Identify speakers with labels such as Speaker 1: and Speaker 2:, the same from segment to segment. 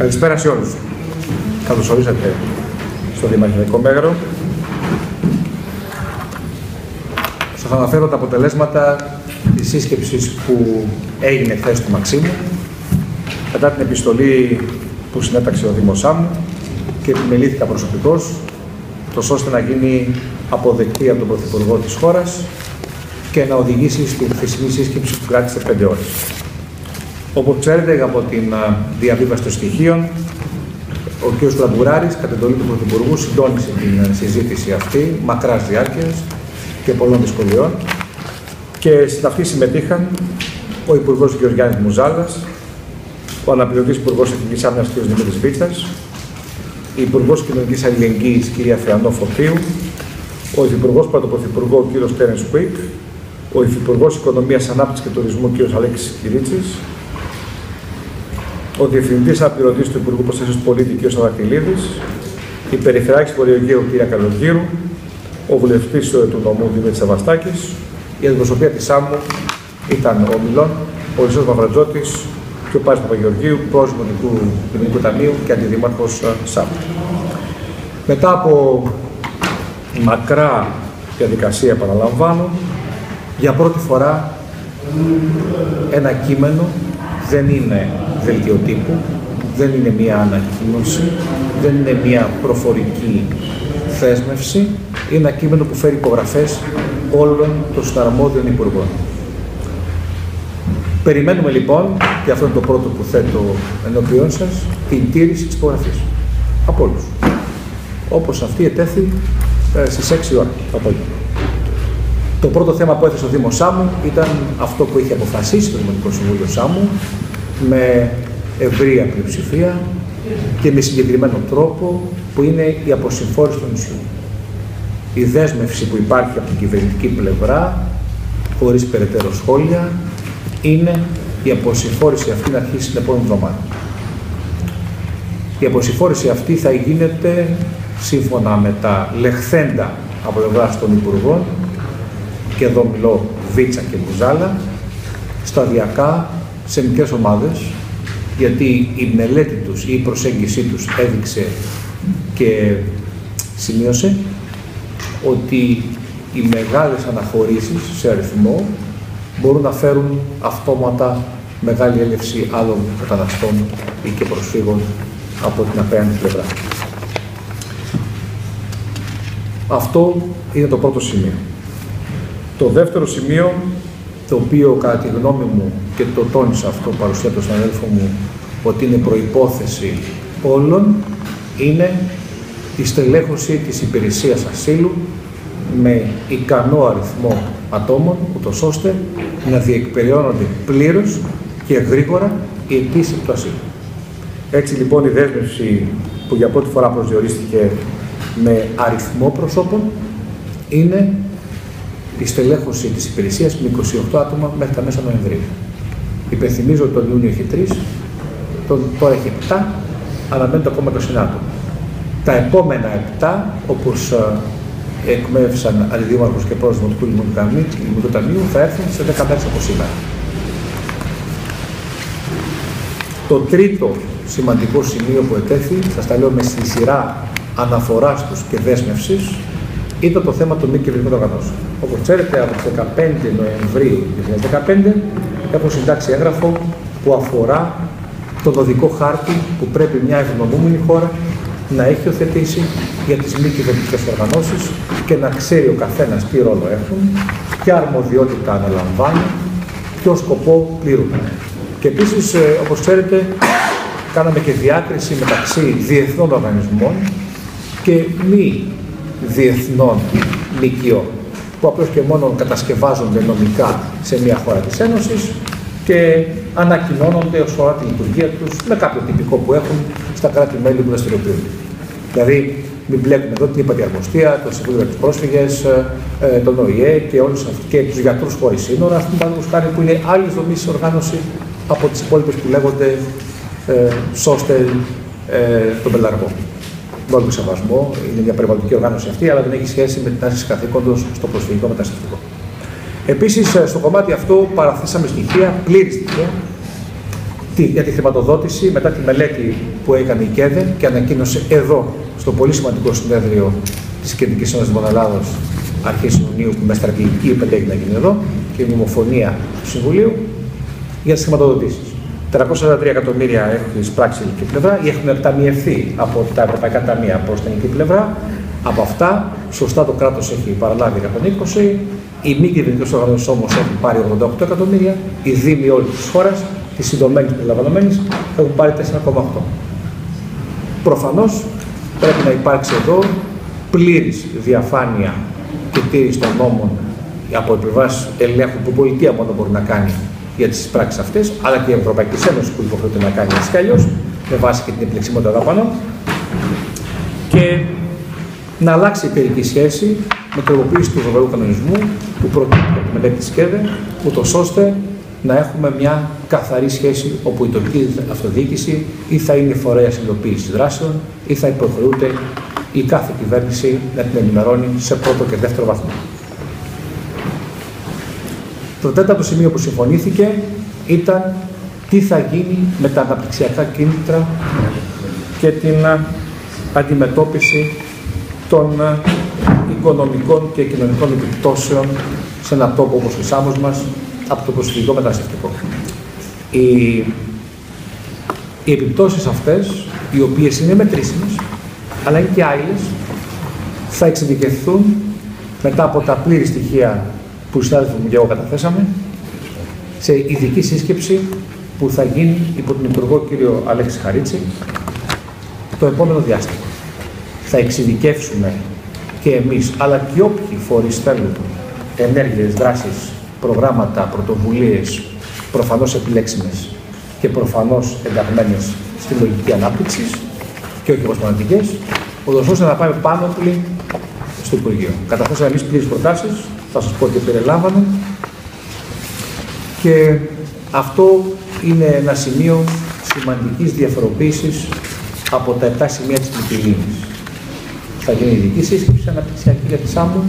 Speaker 1: Καλησπέρα σε όλους. Καλώς ορίσατε στο Δημαρχιακό Μέγαρο. Σας αναφέρω τα αποτελέσματα της σύσκεψης που έγινε χθες στο Μαξίμου μετά την επιστολή που συνέταξε ο Δήμος Σάμου και επιμελήθηκα προσωπικώς τόσο ώστε να γίνει αποδεκτή από τον Πρωθυπουργό της χώρας και να οδηγήσει στην χθεσινή σύσκεψη που κράτησε πέντε ώρες. Όπως ξέρετε, από την διαβίβαση των στοιχείων, ο κ. Τραμπουράρης, κατά εντολή του Πρωθυπουργού, συντόνισε την συζήτηση αυτή, μακράς διάρκειας και πολλών δυσκολιών. Και σε αυτή συμμετείχαν ο Υπουργός Γεωργιάννης Μουζάλας, ο αναπληρωτής Υπουργός Εθνικής Άμυνας κ. Δημήτρης Βίτσας, η Υπουργός Κοινωνικής Αλληλεγγύης κ. Θεανό Φωτίου, ο Υφυπουργός Πρωτοπρωθυπουργό κ. Τέρεν Κουίκ, ο Υφυπουργός Οικονομίας Ανάπτυξης και Τουρισμού κ. Αλέξης Κυρίτσι, ο Διευθυντής Αναπληρωτή του Υπουργού Προστασίας του Πολίτη κ. Σαδακτηλίδη, η Περιφερειάρχη Βορειογείου κ. Καλογύρου, ο Βουλευτής του νομού Δημήτρης Σαβαστάκης, η αντιπροσωπεία της ΣΑΜΟ ήταν ο Μιλών, ο Λυσό Μαυρατζώτης και ο Πάζη Παπαγεωργίου, πρόσωπο του Ελληνικού Ταμείου και αντιδήμαρχος ΣΑΜΟ. Μετά από μακρά διαδικασία, παραλαμβάνω, για πρώτη φορά ένα κείμενο δεν είναι δελτίο τύπου, δεν είναι μία ανακοίνωση, δεν είναι μία προφορική θέσμευση, είναι ένα κείμενο που φέρει υπογραφές όλων των συναρμόδιων υπουργών. Περιμένουμε λοιπόν, και αυτό είναι το πρώτο που θέτω ενώπιόν σας, την τήρηση της υπογραφής. Από όλους. Όπως αυτή ετέθη ε, στις 6 ώρα το απόγευμα. Το πρώτο θέμα που έθεσε ο Δήμος Σάμου ήταν αυτό που είχε αποφασίσει το Δημοτικό Συμβούλιο Σάμου με ευρία πλειοψηφία και με συγκεκριμένο τρόπο που είναι η αποσυμφόρηση των νησιών. Η δέσμευση που υπάρχει από την κυβερνητική πλευρά, χωρίς περαιτέρω σχόλια, είναι η αποσυμφόρηση αυτή να αρχίσει την επόμενη εβδομάδα. Η αποσυμφόρηση αυτή θα γίνεται σύμφωνα με τα λεχθέντα από πλευράς των Υπουργών και εδώ μιλώ Βίτσα και Μπουζάλα, σταδιακά σε μικρές ομάδες, γιατί η μελέτη τους ή η προσέγγιση τους έδειξε και σημείωσε ότι οι μεγάλες αναχωρήσεις σε αριθμό μπορούν να φέρουν αυτόματα μεγάλη έλευση άλλων μεταναστών ή και προσφύγων από την απέναντι πλευρά. Αυτό είναι το πρώτο σημείο. Το δεύτερο σημείο, το οποίο κατά τη γνώμη μου και το τόνισα αυτό παρουσία του συναδέλφου μου, ότι είναι προϋπόθεση όλων, είναι η στελέχωση της υπηρεσίας ασύλου με ικανό αριθμό ατόμων, ούτως ώστε να διεκπεριώνονται πλήρως και γρήγορα οι αιτήσεις του ασύλου. Έτσι λοιπόν η δέσμευση που για πρώτη φορά προσδιορίστηκε με αριθμό προσώπων είναι η στελέχωση της υπηρεσίας με 28 άτομα μέχρι τα μέσα Νοεμβρίου. Υπενθυμίζω ότι τον Ιούνιο είχε 3, τον, τώρα έχει 7, αναμένεται ακόμα 20 άτομα. Τα επόμενα 7, όπως ε, εκμεύσαν αντιδήμαρχος και πρόεδρος του Δημοτικού Ταμείου, θα έρθουν σε 10 μέρες από σήμερα. Το τρίτο σημαντικό σημείο που ετέθη, σας τα λέω με στη σειρά αναφοράς τους και δέσμευσης, ήταν το θέμα των μη κυβερνητικών οργανώσεων. Όπως ξέρετε, από τις 15 Νοεμβρίου 2015 έχω συντάξει έγγραφο που αφορά τον οδικό χάρτη που πρέπει μια ευνομούμενη χώρα να έχει οθετήσει για τις μη κυβερνητικές οργανώσεις και να ξέρει ο καθένας τι ρόλο έχουν, ποια αρμοδιότητα αναλαμβάνει, ποιο σκοπό πληρούν. Και επίσης, ε, όπως ξέρετε, κάναμε και διάκριση μεταξύ διεθνών οργανισμών και μη διεθνών νοικιών, που απλώς και μόνο κατασκευάζονται νομικά σε μια χώρα της Ένωσης και ανακοινώνονται ως ώρα τη λειτουργία τους με κάποιο τυπικό που έχουν στα κράτη-μέλη που δραστηριοποιούνται. Δηλαδή, μην μπλέκουμε εδώ την υπαδιαρμοστία, το Συμβούλιο για τους Πρόσφυγες, ε, τον ΟΗΕ και, όλους, και τους γιατρούς χωρί σύνορα, ας πούμε, χάρη που είναι άλλη δομή οργάνωση από τις υπόλοιπες που λέγονται ε, σώστε ε, τον πελαργό με όλο σεβασμό, είναι μια περιβαλλοντική οργάνωση αυτή, αλλά δεν έχει σχέση με την άσκηση καθήκοντος στο προσφυγικό μεταναστευτικό. Επίσης, στο κομμάτι αυτό παραθέσαμε στοιχεία, πλήρη στοιχεία, για τη χρηματοδότηση μετά τη μελέτη που έκανε η ΚΕΔΕ και ανακοίνωσε εδώ στο πολύ σημαντικό συνέδριο της Κεντρικής Ένωσης των Ελλάδος αρχές Ιουνίου με στρατηγική επιλέγει να γίνει εδώ και η ομοφωνία του Συμβουλίου για τις χρηματοδοτήσεις. 343 εκατομμύρια έχουν εισπράξει η ελληνική πλευρά ή έχουν εκταμιευθεί από τα ευρωπαϊκά ταμεία προς την ελληνική πλευρά. Από αυτά, σωστά το κράτος έχει παραλάβει 120, οι μη κυβερνητικέ οργανώσει όμως έχουν πάρει 88 εκατομμύρια, οι δήμοι όλης της χώρας, τη συντομένη και περιλαμβανομένη, έχουν πάρει 4,8. Προφανώς πρέπει να υπάρξει εδώ πλήρης διαφάνεια και τήρηση των νόμων από πλευράς ελέγχου που η πολιτεία μόνο μπορεί να κάνει για τις πράξεις αυτές, αλλά και η Ευρωπαϊκή Ένωση που υποχρεώται να κάνει έτσι κι αλλιώς, με βάση και την επιλεξιμότητα δαπανών. Και να αλλάξει η εταιρική σχέση με τροποποίηση του ευρωπαϊκού κανονισμού που προκύπτει από τη μελέτη της ΚΕΔΕ, ούτως ώστε να έχουμε μια καθαρή σχέση όπου η τοπική αυτοδιοίκηση ή θα είναι φορέας υλοποίησης δράσεων ή θα υποχρεούται η κάθε κυβέρνηση να την ενημερώνει σε πρώτο και δεύτερο βαθμό. Το τέταρτο σημείο που συμφωνήθηκε ήταν τι θα γίνει με τα αναπτυξιακά κίνητρα και την αντιμετώπιση των οικονομικών και κοινωνικών επιπτώσεων σε ένα τόπο όπως ο Σάμος μας από το προσφυγικό μεταναστευτικό. Οι, οι επιπτώσεις αυτές, οι οποίες είναι μετρήσιμες, αλλά είναι και άλλες, θα εξειδικευθούν μετά από τα πλήρη στοιχεία που οι συνάδελφοι μου και εγώ καταθέσαμε, σε ειδική σύσκεψη που θα γίνει υπό τον Υπουργό κύριο Αλέξη Χαρίτση το επόμενο διάστημα. Θα εξειδικεύσουμε και εμείς, αλλά και όποιοι φορείς θέλουν ενέργειες, δράσεις, προγράμματα, πρωτοβουλίες, προφανώς επιλέξιμες και προφανώς ενταγμένες στη λογική ανάπτυξη και όχι μοναδικές, ώστε να πάμε πάνω πλήν στο Υπουργείο. Καταθέσαμε εμείς πλήρες προτάσεις, θα σας πω τι περιλάμβανε και αυτό είναι ένα σημείο σημαντικής διαφοροποίησης από τα 7 σημεία της Μητυλίνης. Θα γίνει ειδική σύσκεψη αναπτυξιακή για τη ΣΑΜΟ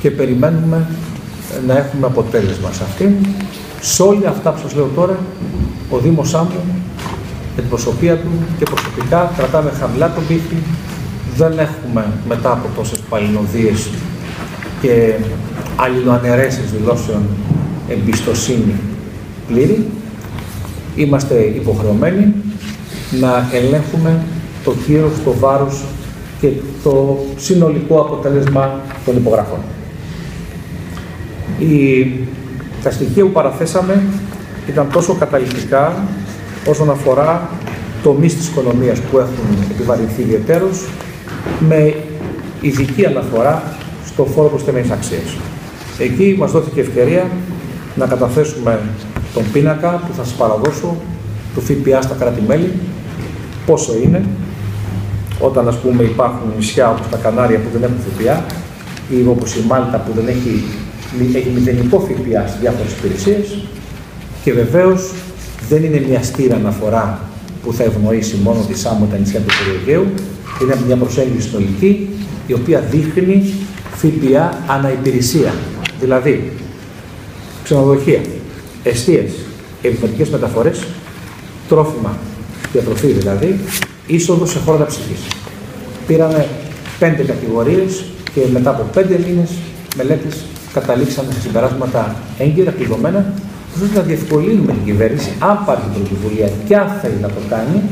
Speaker 1: και περιμένουμε να έχουμε αποτέλεσμα σε αυτήν. Σε όλα αυτά που σας λέω τώρα, ο Δήμος Σάμπου, την προσωπία του και προσωπικά κρατάμε χαμηλά τον πύχη, δεν έχουμε μετά από τόσες παλινοδίες και αλληλοαναιρέσεις δηλώσεων εμπιστοσύνη πλήρη. Είμαστε υποχρεωμένοι να ελέγχουμε το κύρος, το βάρος και το συνολικό αποτέλεσμα των υπογραφών. Η, τα στοιχεία που παραθέσαμε ήταν τόσο καταληκτικά όσον αφορά τομεί της οικονομίας που έχουν επιβαρυνθεί ιδιαίτερως με ειδική αναφορά στο φόρο προσθέμενης αξίας. Εκεί μας δόθηκε ευκαιρία να καταθέσουμε τον πίνακα που θα σας παραδώσω του ΦΠΑ στα κράτη-μέλη, πόσο είναι, όταν ας πούμε υπάρχουν νησιά όπως τα Κανάρια που δεν έχουν ΦΠΑ ή όπως η Μάλτα που δεν έχει, έχει μηδενικό ΦΠΑ σε διάφορες υπηρεσίες. Και βεβαίως δεν είναι μια στήρα αναφορά που θα ευνοήσει μόνο τη ΣΑΜΟ τα νησιά του Περιογαίου, είναι μια προσέγγιση συνολική η οποία δείχνει ΦΠΑ αναυπηρεσία. Δηλαδή, ξενοδοχεία, εστίες, επιβατικές μεταφορές, τρόφιμα, διατροφή δηλαδή, είσοδος σε χώρα ψυχής. Πήραμε πέντε κατηγορίες και μετά από πέντε μήνες μελέτης καταλήξαμε σε συμπεράσματα έγκυρα, κλειδωμένα, ώστε να διευκολύνουμε την κυβέρνηση, αν πάρει την πρωτοβουλία και αν θέλει να το κάνει,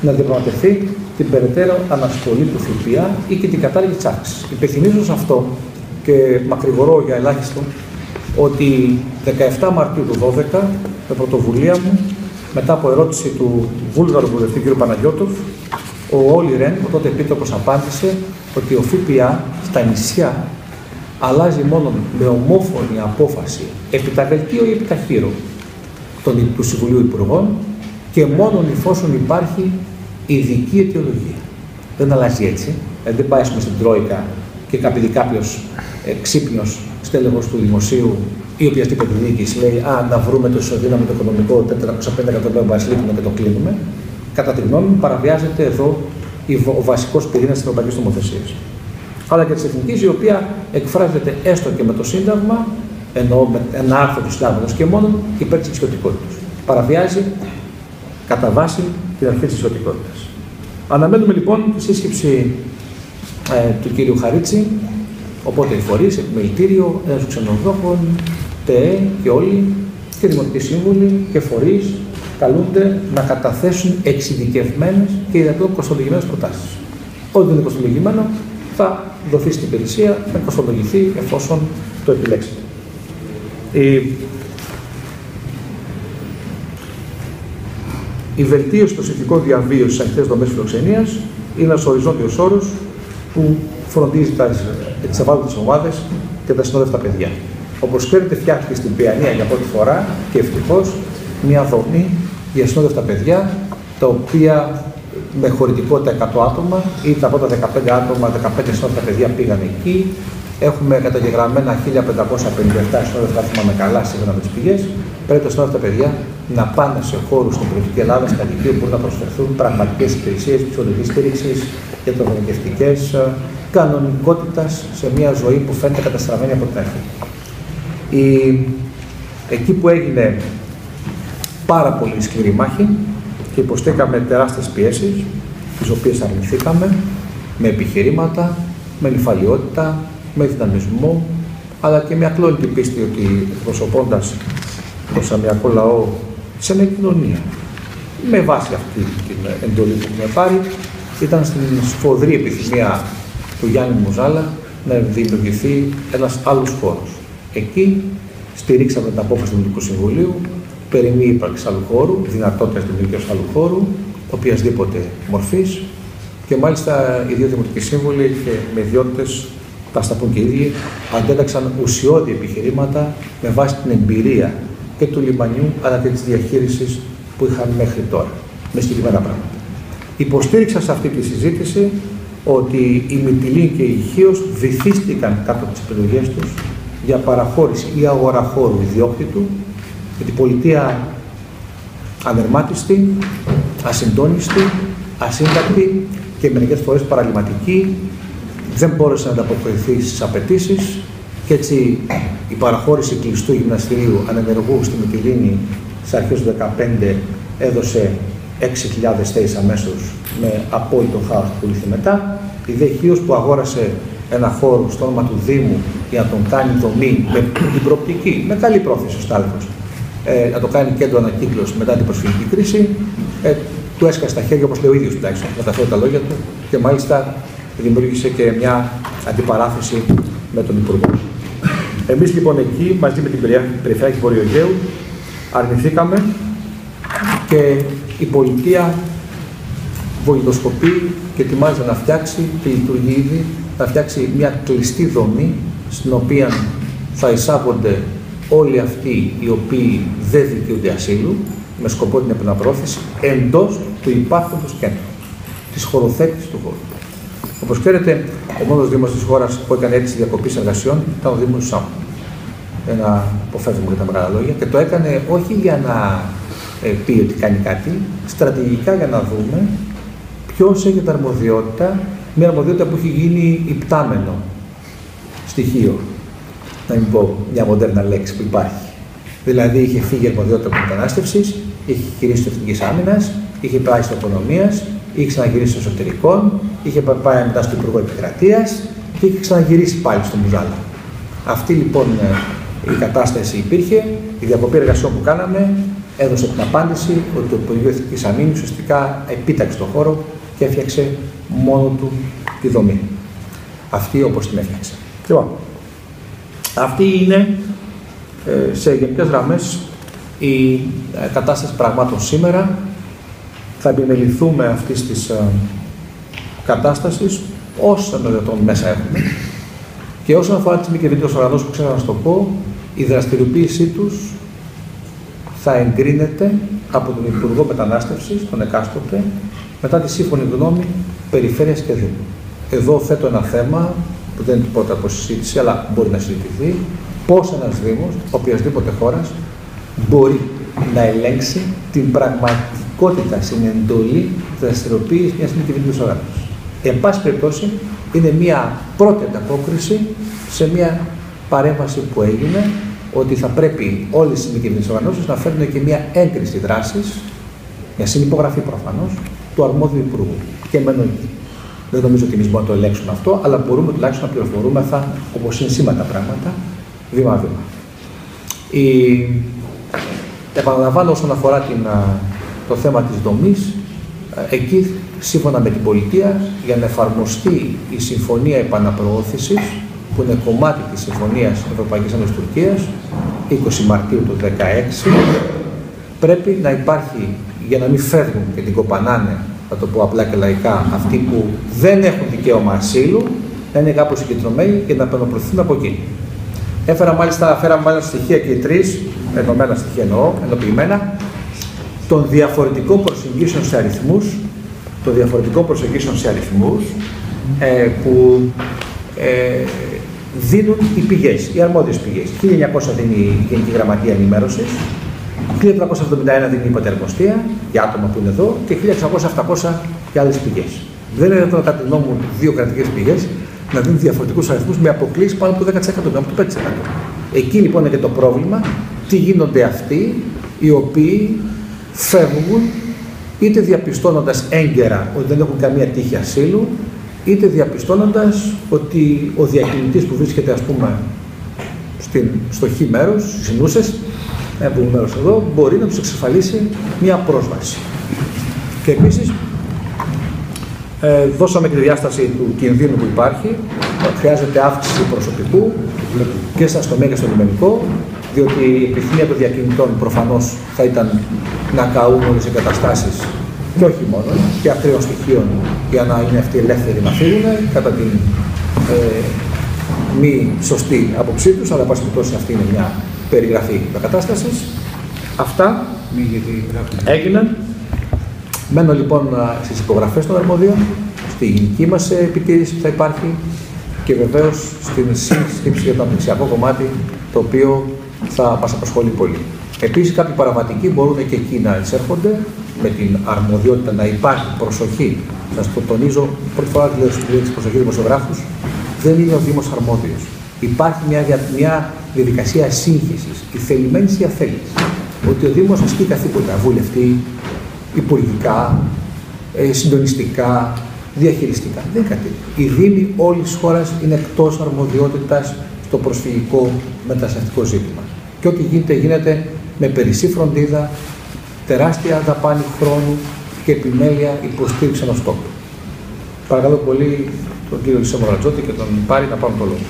Speaker 1: να διαπραγματευτεί την περαιτέρω ανασχολή του ΦΠΑ ή και την κατάργηση της αύξηση. Υπενθυμίζω σε αυτό και μακρηγορώ για ελάχιστο ότι 17 Μαρτίου του 2012, με πρωτοβουλία μου, μετά από ερώτηση του βούλγαρου βουλευτή κ. Παναγιώτοφ, ο Όλη Ρεν, ο τότε επίτροπος, απάντησε ότι ο ΦΠΑ στα νησιά αλλάζει μόνο με ομόφωνη απόφαση επί τα βελτίο ή επί τα χείρο του Συμβουλίου Υπουργών και μόνο εφόσον υπάρχει ειδική αιτιολογία. Δεν αλλάζει έτσι. Ε, δεν πάει στην Τρόικα και επειδή κάποιος ε, ξύπνιος στέλεχος του δημοσίου ή οποιασδήποτε διοίκηση λέει Α, να βρούμε το ισοδύναμο το οικονομικό 405 εκατομμύρια που και το κλείνουμε. Κατά τη γνώμη μου, παραβιάζεται εδώ ο βασικός πυρήνας της Ευρωπαϊκής Νομοθεσίας. Αλλά και της εθνικής, η οποία εκφράζεται έστω και με το Σύνταγμα, εννοώ με ένα άρθρο του Συντάγματο και μόνο υπέρ της εξωτικότητα. Παραβιάζει κατά βάση την αρχή της ισοτικότητας. Αναμένουμε λοιπόν τη σύσκεψη ε, του κύριου Χαρίτσι, οπότε οι φορείς, επιμελητήριο, ένας ξενοδόχων, ΤΕΕ και όλοι, και δημοτικοί σύμβουλοι και φορείς καλούνται να καταθέσουν εξειδικευμένες και δυνατόν κοστολογημένες προτάσεις. Ό,τι δεν είναι κοστολογημένο θα δοθεί στην υπηρεσία, θα κοστολογηθεί εφόσον το επιλέξετε. Η, η βελτίωση των συνθηκών διαβίωσης στι ανοιχτές δομές φιλοξενίας είναι ένας οριζόντιος όρος που φροντίζει τι ευάλωτε ομάδες και τα συνόδευτα παιδιά. Όπως ξέρετε, φτιάχτηκε στην Πιανία για πρώτη φορά και ευτυχώς μια δομή για συνόδευτα παιδιά, τα οποία με χωρητικότητα 100 άτομα ή τα πρώτα 15 άτομα, 15 συνόδευτα παιδιά πήγαν εκεί. Έχουμε καταγεγραμμένα 1557 συνόδευτα, θυμάμαι καλά, σύμφωνα με τις πηγές. Πρέπει τα συνόδευτα παιδιά να πάνε σε χώρους στην πολιτική Ελλάδα, στα οποία μπορούν να προσφερθούν πραγματικές υπηρεσίες ψυχολογική στήριξη, γιατροδοκευτικέ, κανονικότητας σε μια ζωή που φαίνεται καταστραμμένη από την αρχή. Η... Εκεί που έγινε πάρα πολύ σκληρή μάχη και υποστήκαμε τεράστιες πιέσεις, τις οποίες αρνηθήκαμε, με επιχειρήματα, με νυφαλιότητα, με δυναμισμό, αλλά και με ακλόνητη πίστη ότι εκπροσωπώντας τον Σαμιακό λαό σε μια κοινωνία, με βάση αυτή την εντολή που έχουμε πάρει, ήταν στην σφοδρή επιθυμία του Γιάννη Μουζάλα να δημιουργηθεί ένας άλλος χώρος. Εκεί στηρίξαμε την απόφαση του Δημοτικού Συμβουλίου περί μη ύπαρξη άλλου χώρου, δυνατότητα δημιουργίας άλλου χώρου, οποιασδήποτε μορφής. Και μάλιστα οι δύο δημοτικοί σύμβουλοι και με ιδιότητες, τα στα πούν και οι ίδιοι, αντέταξαν ουσιώδη επιχειρήματα με βάση την εμπειρία και του λιμανιού αλλά και της διαχείρισης που είχαν μέχρι τώρα, με συγκεκριμένα πράγματα. Υποστήριξα σε αυτή τη συζήτηση ότι η Μυτιλή και η Χίος βυθίστηκαν κάτω από τις επιλογές τους για παραχώρηση ή αγοραχώρου ιδιόκτητου με την πολιτεία ανερμάτιστη, ασυντόνιστη, ασύντακτη και μερικές φορές παραλυματική, δεν μπόρεσε να ανταποκριθεί στις απαιτήσεις και έτσι η παραχώρηση κλειστού γυμναστηρίου ανενεργού στη Μυτιλίνη στις αρχές του 2015 έδωσε 6.000 θέσεις αμέσως με απόλυτο χάος που ήρθε μετά. Η ΔΕΧΙΟ που αγόρασε ένα χώρο στο όνομα του Δήμου για να τον κάνει δομή με την προοπτική, με καλή πρόθεση ο Στάλφος, ε, να το κάνει κέντρο ανακύκλωσης μετά την προσφυγική κρίση. Ε, του έσκασε τα χέρια, όπως λέει ο ίδιος τουλάχιστον, μεταφέρω τα λόγια του και μάλιστα δημιούργησε και μια αντιπαράθεση με τον Υπουργό. Εμείς λοιπόν εκεί, μαζί με την Περιφέρεια Βορειογαίου, αρνηθήκαμε και η πολιτεία βοηθοσκοπεί και ετοιμάζεται να φτιάξει και λειτουργεί ήδη, να φτιάξει μια κλειστή δομή στην οποία θα εισάγονται όλοι αυτοί οι οποίοι δεν δικαιούνται ασύλου με σκοπό την επαναπρόθεση εντός του υπάρχοντος κέντρου, της χωροθέτηση του χώρου. Όπως ξέρετε, ο μόνος Δήμος της χώρας που έκανε έτσι διακοπής εργασιών ήταν ο Δήμος του Σάμου. Ένα αποφεύγουμε για τα μεγάλα λόγια και το έκανε όχι για να ε, πει ότι κάνει κάτι, στρατηγικά για να δούμε ποιος έχει την αρμοδιότητα, μια αρμοδιότητα που έχει γίνει υπτάμενο στοιχείο να μην πω μια μοντέρνα λέξη που υπάρχει. Δηλαδή είχε φύγει η αρμοδιότητα τη μετανάστευση, είχε γυρίσει στο εθνική άμυνας, είχε πάει στο οικονομίας, είχε ξαναγυρίσει στο εσωτερικό, είχε πάει μετά στο Υπουργό Επικρατείας και είχε ξαναγυρίσει πάλι στο Μουζάλα. Αυτή λοιπόν ε, η κατάσταση υπήρχε, η διακοπή εργασιών που κάναμε έδωσε την απάντηση ότι το Υπουργείο Εθνικής Αμήνης ουσιαστικά επίταξε τον χώρο και έφτιαξε μόνο του τη δομή. Αυτή όπως την έφτιαξε. Λοιπόν, αυτή είναι ε, σε γενικές γραμμές η ε, κατάσταση πραγμάτων σήμερα. Θα επιμεληθούμε αυτής της ε, κατάστασης όσο δυνατόν μέσα έχουμε. Και όσον αφορά τις μη κυβερνητικέ οργανώσεις που ξέρω να σου το πω, η δραστηριοποίησή τους θα εγκρίνεται από τον Υπουργό Μετανάστευσης, τον εκάστοτε, μετά τη σύμφωνη γνώμη Περιφέρειας και Δήμου. Εδώ θέτω ένα θέμα που δεν είναι τίποτα από συζήτηση, αλλά μπορεί να συζητηθεί, πώς ένας Δήμος, οποιασδήποτε χώρας, μπορεί να ελέγξει την πραγματικότητα στην εντολή δραστηριοποίησης μιας μη κυβερνητικής οργάνωσης. Εν πάση περιπτώσει, είναι μια πρώτη ανταπόκριση σε μια παρέμβαση που έγινε ότι θα πρέπει όλες οι μη κυβερνητικέ οργανώσεις να φέρνουν και μια έγκριση δράσης μια συνυπογραφή προφανώς του αρμόδιου υπουργού. Και μένω εκεί. Δεν νομίζω ότι εμείς μπορούμε να το ελέγξουμε αυτό, αλλά μπορούμε τουλάχιστον να πληροφορούμεθα όπως είναι σήμερα τα πράγματα, βήμα-βήμα. Η... Επαναλαμβάνω όσον αφορά την, το θέμα της δομής, εκεί σύμφωνα με την πολιτεία για να εφαρμοστεί η Συμφωνία Επαναπροώθησης που είναι κομμάτι της Συμφωνίας Ευρωπαϊκής Ένωσης Τουρκίας 20 Μαρτίου του 2016 πρέπει να υπάρχει για να μην φεύγουν και την κοπανάνε θα το πω απλά και λαϊκά, αυτοί που δεν έχουν δικαίωμα ασύλου, να είναι κάπως συγκεντρωμένοι και να απενοπλωθούν από εκεί. Έφερα μάλιστα, φέραμε μάλιστα στοιχεία και οι τρεις, ενωμένα στοιχεία εννοώ, ενοποιημένα, των διαφορετικών προσεγγίσεων σε αριθμούς, των διαφορετικών προσεγγίσεων σε αριθμούς, ε, που ε, δίνουν οι πηγές, οι αρμόδιες πηγές. 1900 δίνει η Γενική Γραμματεία Ενημέρωσης, 1371 δίνει η Πατερμοστία για άτομα που είναι εδώ και 1600-700 για άλλες πηγές. Δεν είναι δυνατόν κατά τη νόμου δύο κρατικές πηγές να δίνουν διαφορετικούς αριθμούς με αποκλήσεις πάνω από το 10%, πάνω από το 5%. Εκεί λοιπόν είναι και το πρόβλημα, τι γίνονται αυτοί οι οποίοι φεύγουν είτε διαπιστώνοντας έγκαιρα ότι δεν έχουν καμία τύχη ασύλου, είτε διαπιστώνοντας ότι ο διακινητής που βρίσκεται ας πούμε στην, στο χ μέρος, στις νούσε, ένα μέρος εδώ, μπορεί να τους εξασφαλίσει μια πρόσβαση. Και επίσης, ε, δώσαμε και τη διάσταση του κινδύνου που υπάρχει. Χρειάζεται αύξηση προσωπικού και στα αστυνομία και στο λιμενικό, διότι η επιθυμία των διακινητών προφανώς θα ήταν να καούν όλες οι εγκαταστάσεις και όχι μόνο, και ακραίων στοιχείων για να είναι αυτοί ελεύθεροι να φύγουν κατά την ε, μη σωστή άποψή τους, αλλά πάση περιπτώσει αυτή είναι μια περιγραφή της κατάστασης. Αυτά έγιναν. Μένω λοιπόν στις υπογραφές των αρμοδίων, στη γενική μας επιτήρηση που θα υπάρχει και βεβαίως στην σύσκεψη για το αναπτυξιακό κομμάτι το οποίο θα μας απασχολεί πολύ. Επίσης κάποιοι παραβατικοί μπορούν και εκεί να εισέρχονται με την αρμοδιότητα να υπάρχει προσοχή. Σας το τονίζω πρώτη φορά λέω στην προσοχής δημοσιογράφους, δεν είναι ο Δήμος αρμόδιος. Υπάρχει μια, μια διαδικασία σύγχυσης, η θελημένη ή αθέληση. Ότι ο Δήμος ασκεί καθήκοντα, βουλευτή, υπουργικά, ε, συντονιστικά, διαχειριστικά. Δεν είναι κάτι. Οι Δήμοι όλης της χώρας είναι εκτός αρμοδιότητας στο προσφυγικό μεταναστευτικό ζήτημα. Και ό,τι γίνεται, γίνεται με περισσή φροντίδα, τεράστια δαπάνη χρόνου και επιμέλεια υποστήριξη ενό τόπου. Παρακαλώ πολύ τον κύριο Λισό Μορατζότη και τον Πάρη να πάρουν το λόγο.